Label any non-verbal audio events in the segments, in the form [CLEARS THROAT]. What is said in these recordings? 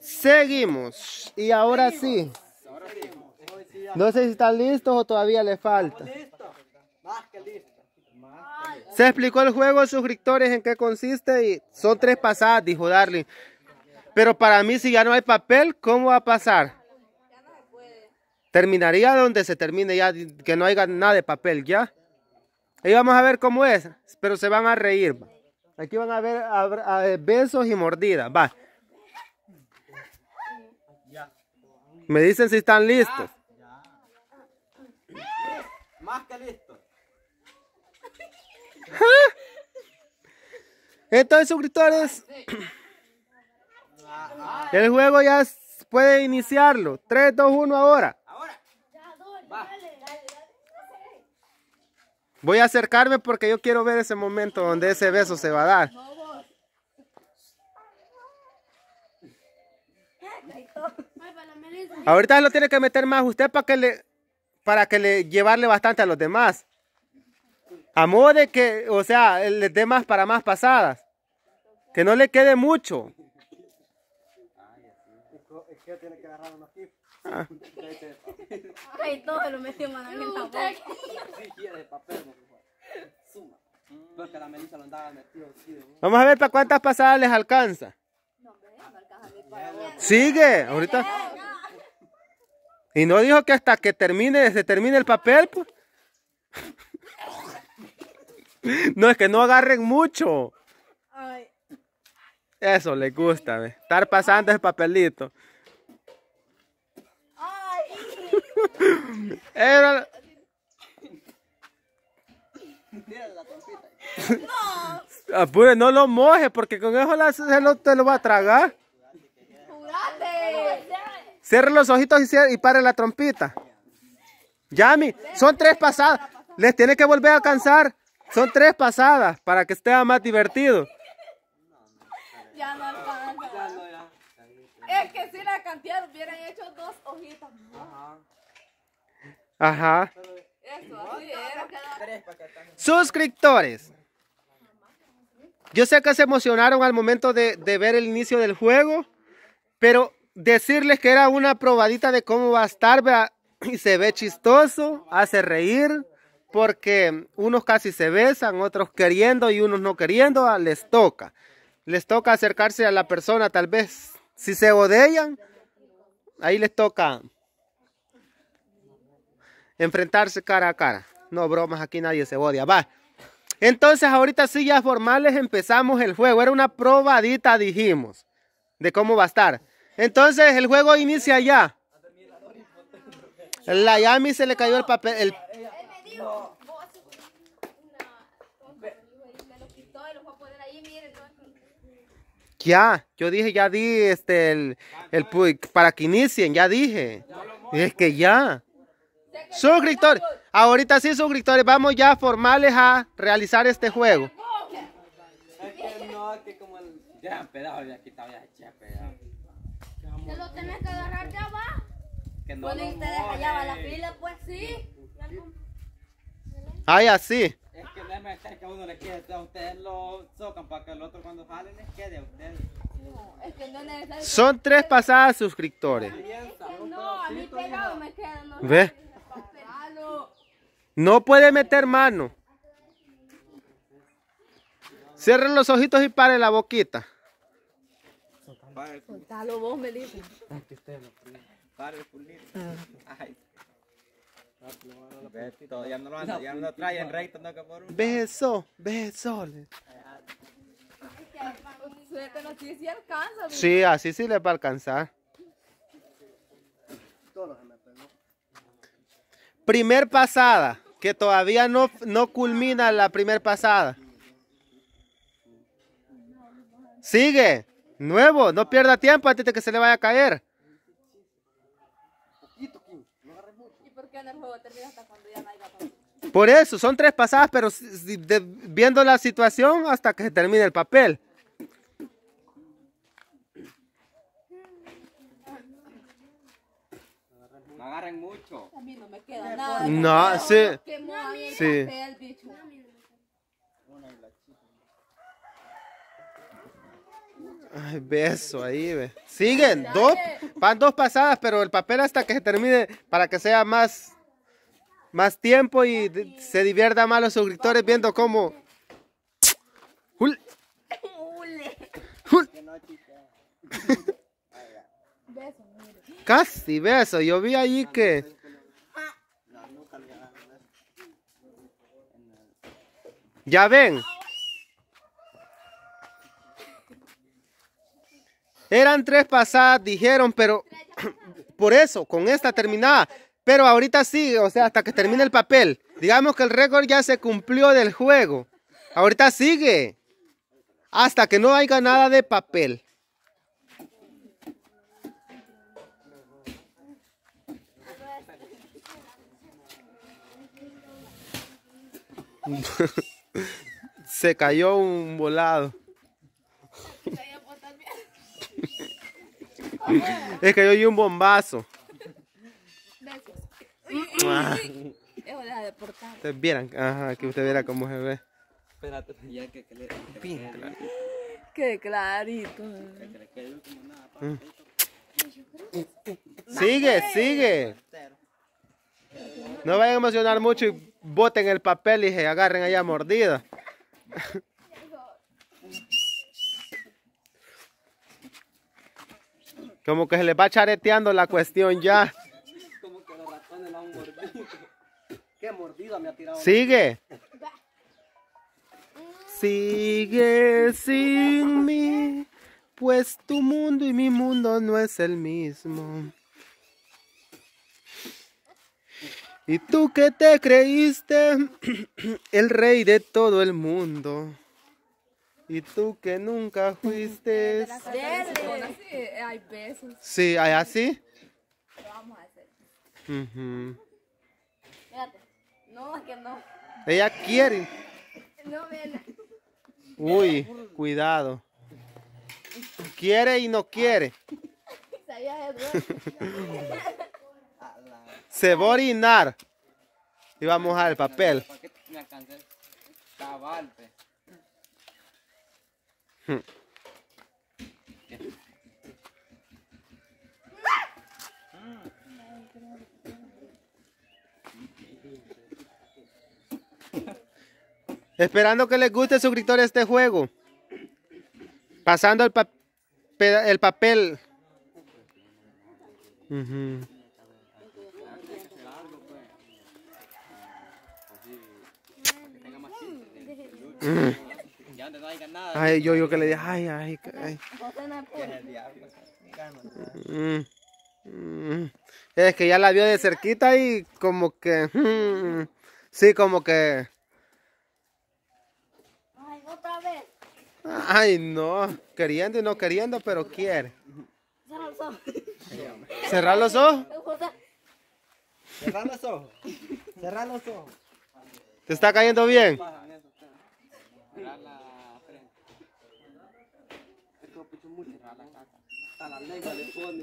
Seguimos. Y ahora sí. No sé si están listos o todavía le falta. Se explicó el juego, suscriptores, en qué consiste y son tres pasadas, dijo Darling. Pero para mí, si ya no hay papel, ¿cómo va a pasar? Terminaría donde se termine ya, que no haya nada de papel, ¿ya? Ahí vamos a ver cómo es, pero se van a reír. va. Aquí van a ver a- a- besos y mordidas, va. Me dicen si están listos. Más que listo. [LAUGHS] Entonces, suscriptores, el juego ya puede iniciarlo. 3, 2, 1 ahora. Ahora. Voy a acercarme porque yo quiero ver ese momento donde ese beso se va a dar. [LAUGHS] Ahorita lo tiene que meter más usted para que le para que le llevarle bastante a los demás. A modo de que, o sea, le dé más para más pasadas. Que no le quede mucho. Ah. Ay, todo se lo metió en el tapón. Si quiere papel, por favor. Suma. Porque la Melissa lo andaba metido así de Vamos a ver para cuántas pasadas les alcanza. Sigue, ahorita. Y no dijo que hasta que termine, se termine el papel, pues. No, es que no agarren mucho. Eso les gusta, ¿ve? Estar pasando el papelito. Era- Apure, no lo moje porque con eso la- se lo, te lo va a tragar. Cierre los ojitos y, cierre- y pare la trompita. Yami, son tres pasadas. Les tiene que volver a alcanzar. Son tres pasadas para que esté más divertido. Ya no alcanza. Es que si la cantidad hubieran hecho dos hojitas. Ajá. Eso, así era. Suscriptores. Yo sé que se emocionaron al momento de, de ver el inicio del juego, pero decirles que era una probadita de cómo va a estar, y se ve chistoso, hace reír, porque unos casi se besan, otros queriendo y unos no queriendo, ah, les toca. Les toca acercarse a la persona, tal vez si se odian, ahí les toca enfrentarse cara a cara. No, bromas, aquí nadie se odia. Va. Entonces, ahorita sí, ya formales, empezamos el juego. Era una probadita, dijimos, de cómo va a estar. Entonces, el juego inicia ya. La Yami se le cayó el papel. el- ya, yo dije, ya di este, el, el para que inicien, ya dije. Es que ya. Suscriptores, ahorita sí, suscriptores, vamos ya formales a realizar este juego. Es que no, que como el. Ya, pedazo, ya quitado, ya, ya. Te lo tenés que agarrar de abajo. Que no. Bueno, y lo ustedes allá va la fila, pues sí. Ay, así. Es que no es mejor que a uno le quede, a ustedes lo socan para que el otro cuando jalen les quede a ustedes. No, es que no es necesario. Son tres pasadas, suscriptores. No, a mí pegado me queda. No, Ve. No puede meter mano. Cierren los ojitos y pare la boquita. Soltalo vos, me dices. Para el pulito. Ay. Beto, ya no lo anda, ya no lo traen recto, no que por un. Beso, beso. Suerte, no sé si alcanza. Sí, así sí les va a alcanzar. Primer pasada, que todavía no, no culmina la primer pasada. Sigue, nuevo, no pierda tiempo antes de que se le vaya a caer. ¿Y por qué en el juego termina hasta cuando ya no haya papel? Por eso, son tres pasadas, pero de- viendo la situación hasta que se termine el papel. No agarren mucho. A mí no me queda nada. No, sí. Sí. papel, bicho. Ay, beso ahí, ve. Siguen, dos, van dos pasadas, pero el papel hasta que se termine para que sea más, más tiempo y se divierta más los suscriptores viendo cómo. Ul- ul- [LAUGHS] Beso, mire. Casi beso, yo vi allí que. Ya ven. Eran tres pasadas, dijeron, pero [CLEARS THROAT] por eso, con esta terminada. Pero ahorita sigue, o sea, hasta que termine el papel. Digamos que el récord ya se cumplió del juego. Ahorita sigue. Hasta que no haya nada de papel. [LAUGHS] Se cayó un volado. [LAUGHS] Es que yo oí un bombazo. Ustedes vieran, ajá, que usted viera cómo se ve. Espérate, ya que, que le, Bien claro. Qué clarito. que le quede el último nada. pa. Sigue, sigue. No vayan a emocionar mucho y boten el papel y se agarren allá mordida. [LAUGHS] Como que se les va chareteando la cuestión ya. Como que los ratones lo han mordido. Qué mordida me ha tirado. Sigue. Sigue sin mí, pues tu mundo y mi mundo no es el mismo. Y tú que te creíste el rey de todo el mundo. Y tú que nunca fuiste. Dele. Sí, hay besos. Sí, ¿hay así? Lo vamos a hacer. Ujú. Fíjate. No, es que no. Ella quiere. No, vela. Uy, cuidado. Quiere y no quiere. De Se va a orinar. Y va a mojar el papel. ¿Para qué me alcancé? Cabal, pe. Esperando que les guste suscriptores este juego. Pasando el, pa- el papel. No haya nada. Ay, yo, yo que le dije, ay, ay, no es. Mm, mm. Que ya la vio de cerquita y como que, mm, [LAUGHS] sí, como que, Ay, otra vez. ay, no, queriendo y no queriendo, pero quiere. Cierra los ojos. Cerrar los ojos. Cerrar los ojos. Cerrar los ojos. te está cayendo bien. Bajan eso, espera. Cerrar la frente. Esto pucho mucho, cerrar la caca. Hasta la lengua le pone.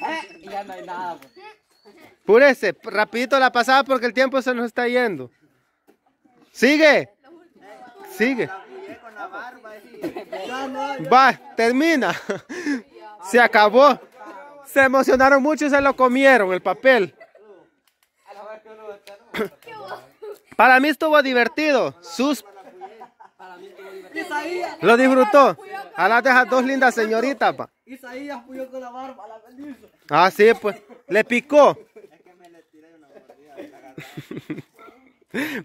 ¿Eh? Y ya no hay nada, pues. Púrese, rapidito la pasada porque el tiempo se nos está yendo. Sigue, sigue. Va, termina. [LAUGHS] Se acabó. Se emocionaron mucho y se lo comieron el papel. [COUGHS] Para mí estuvo divertido. Sus Para mí estuvo divertido. lo disfrutó. A las de esas dos lindas señoritas, pa. Isaías puyó con la barba, la bendizo. Ah, sí, pues. Le picó. [LAUGHS]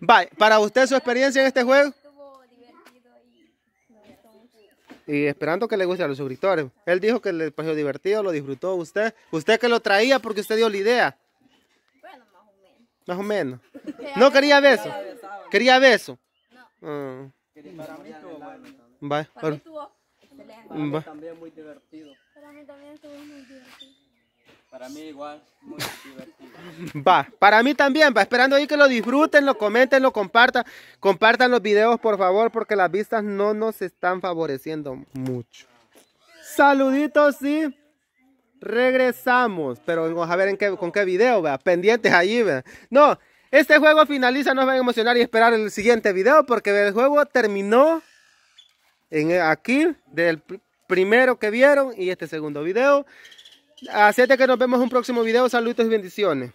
Va, para usted su experiencia en este juego. Estuvo divertido y me gustó mucho. Y esperando que le guste a los suscriptores. Él dijo que le pareció divertido, lo disfrutó usted. Usted que lo traía porque usted dio la idea. Bueno, más o menos. Más o menos. [LAUGHS] No quería beso. Quería beso. Ah, Para mí estuvo bueno. va, Para mí estuvo excelente. va. También muy divertido. Para mí también estuvo muy divertido. Para mí igual, muy [LAUGHS] divertido. Va, para mí también, va, esperando ahí que lo disfruten, lo comenten, lo compartan, compartan los videos por favor, porque las vistas no nos están favoreciendo mucho. Saluditos, sí. Regresamos, pero vamos a ver en qué, con qué video, vea, pendientes vea. No, este juego finaliza, no se van a emocionar y esperar el siguiente video, porque el juego terminó en aquí, del, pr- primero que vieron y este segundo video. Así que nos vemos en un próximo video. Saludos y bendiciones.